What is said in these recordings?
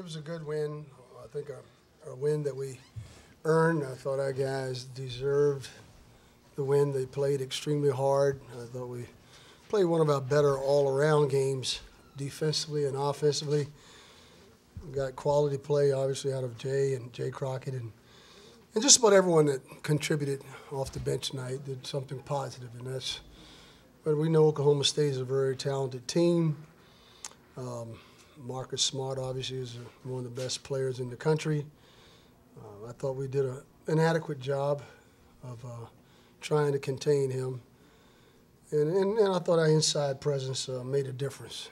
it was a good win. I think a, a win that we earned. I thought our guys deserved the win. They played extremely hard. I thought we played one of our better all-around games, defensively and offensively. We got quality play, obviously, out of Jay and Jaye Crockett, and and just about everyone that contributed off the bench tonight did something positive, and that's. But we know Oklahoma State is a very talented team. Um, Marcus Smart obviously is one of the best players in the country. Uh, I thought we did a, an adequate job of uh, trying to contain him, and, and, and, I thought our inside presence uh, made a difference.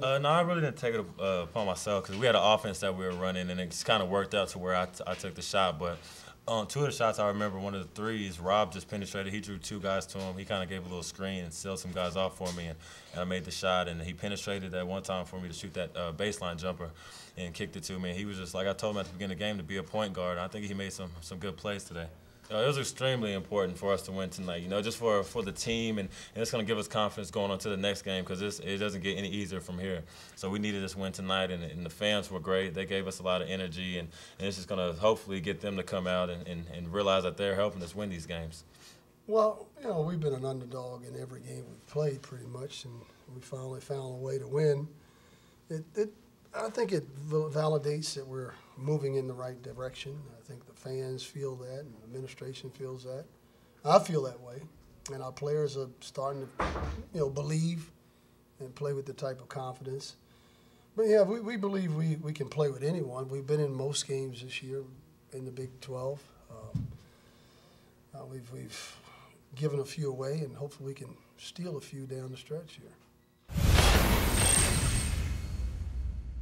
Uh, no, I really didn't take it uh, upon myself because we had an offense that we were running, and it kind of worked out to where I, I took the shot. But on two of the shots, I remember one of the threes, Rob just penetrated. He drew two guys to him. He kind of gave a little screen and sealed some guys off for me, and, and I made the shot. And he penetrated that one time for me to shoot that uh, baseline jumper and kicked it to me. And he was just like I told him at the beginning of the game to be a point guard. I think he made some some good plays today. It was extremely important for us to win tonight. You know, just for for the team, and, and it's going to give us confidence going on to the next game because it doesn't get any easier from here. So we needed this win tonight, and, and the fans were great. They gave us a lot of energy, and, and it's just going to hopefully get them to come out and, and, and realize that they're helping us win these games. Well, you know, we've been an underdog in every game we've played pretty much, and we finally found a way to win. It, it I think it validates that we're moving in the right direction. I think the fans feel that, and the administration feels that. I feel that way, and our players are starting to, you know, believe and play with the type of confidence. But yeah, we, we believe we, we can play with anyone. We've been in most games this year in the Big 12. Um, uh, we've, we've given a few away, and hopefully we can steal a few down the stretch here.